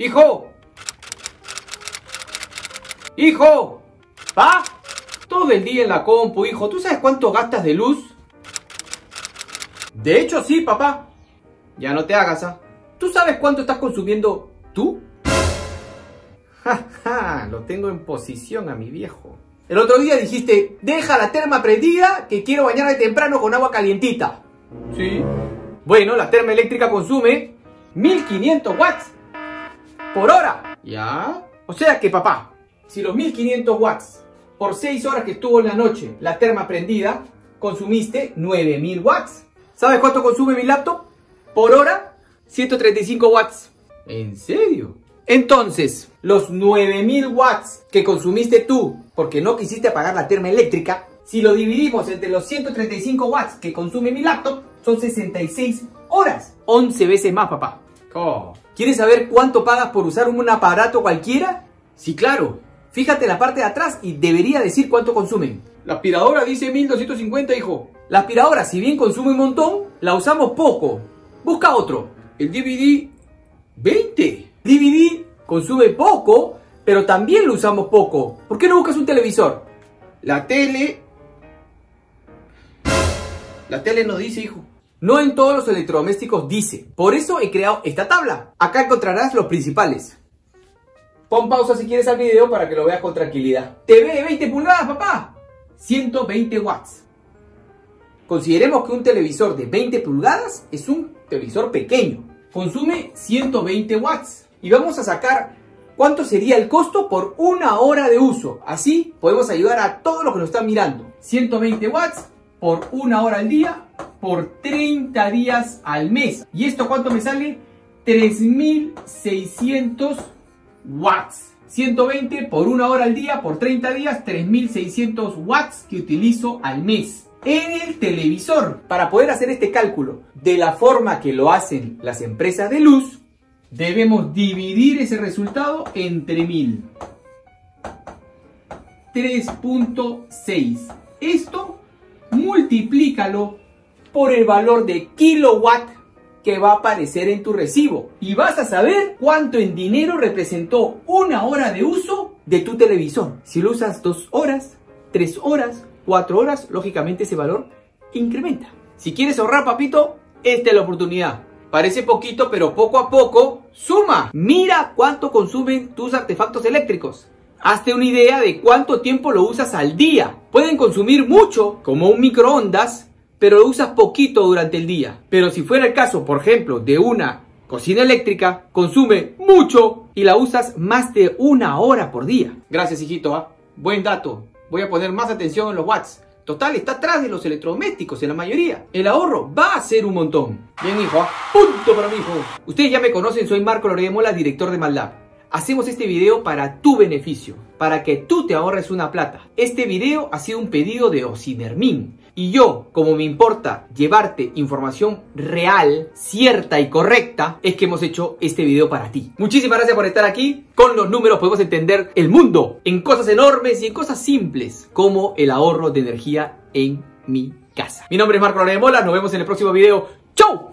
¡Hijo! ¡Hijo! ¿Pa? Todo el día en la compu, hijo. ¿Tú sabes cuánto gastas de luz? De hecho, sí, papá. Ya no te hagas, ¿ah? ¿Tú sabes cuánto estás consumiendo tú? Ja, ja, lo tengo en posición a mi viejo. El otro día dijiste, deja la terma prendida que quiero bañarme temprano con agua calientita. Sí. Bueno, la terma eléctrica consume 1500 watts por hora. ¿Ya? O sea que, papá, si los 1500 watts por 6 horas que estuvo en la noche la terma prendida, consumiste 9000 watts. ¿Sabes cuánto consume mi laptop? Por hora, 135 watts. ¿En serio? Entonces, los 9000 watts que consumiste tú porque no quisiste apagar la terma eléctrica, si lo dividimos entre los 135 watts que consume mi laptop, son 66 horas. 11 veces más, papá. Oh. ¿Quieres saber cuánto pagas por usar un aparato cualquiera? Sí, claro. Fíjate en la parte de atrás y debería decir cuánto consumen. La aspiradora dice 1250, hijo. La aspiradora, si bien consume un montón, la usamos poco. Busca otro. El DVD, 20. DVD consume poco, pero también lo usamos poco. ¿Por qué no buscas un televisor? La tele... La tele no dice, hijo. No en todos los electrodomésticos dice. Por eso he creado esta tabla. Acá encontrarás los principales. Pon pausa si quieres al video para que lo veas con tranquilidad. TV de 20 pulgadas, papá. 120 watts. Consideremos que un televisor de 20 pulgadas es un televisor pequeño. Consume 120 watts. Y vamos a sacar cuánto sería el costo por una hora de uso. Así podemos ayudar a todos los que nos están mirando. 120 watts por una hora al día por 30 días al mes. ¿Y esto cuánto me sale? 3600 watts. 120 por una hora al día por 30 días, 3600 watts que utilizo al mes en el televisor. Para poder hacer este cálculo de la forma que lo hacen las empresas de luz, debemos dividir ese resultado entre 1000. 3.6. Esto multiplícalo por el valor de kilowatt que va a aparecer en tu recibo y vas a saber cuánto en dinero representó una hora de uso de tu televisor. Si lo usas dos horas, tres horas, cuatro horas, lógicamente ese valor incrementa. Si quieres ahorrar, papito, esta es la oportunidad. Parece poquito, pero poco a poco suma. Mira cuánto consumen tus artefactos eléctricos. Hazte una idea de cuánto tiempo lo usas al día. Pueden consumir mucho, como un microondas, pero lo usas poquito durante el día. Pero si fuera el caso, por ejemplo, de una cocina eléctrica, consume mucho y la usas más de una hora por día. Gracias, hijito. ¿ah? Buen dato. Voy a poner más atención en los watts. Total, está atrás de los electrodomésticos en la mayoría. El ahorro va a ser un montón. Bien, hijo. ¿ah? Punto para mi hijo. Ustedes ya me conocen, soy Marco Loremola, director de Maldab. Hacemos este video para tu beneficio, para que tú te ahorres una plata. Este video ha sido un pedido de Ocinermin. Y yo, como me importa llevarte información real, cierta y correcta, es que hemos hecho este video para ti. Muchísimas gracias por estar aquí. Con los números podemos entender el mundo en cosas enormes y en cosas simples, como el ahorro de energía en mi casa. Mi nombre es Marco Loremola, nos vemos en el próximo video. ¡Chau!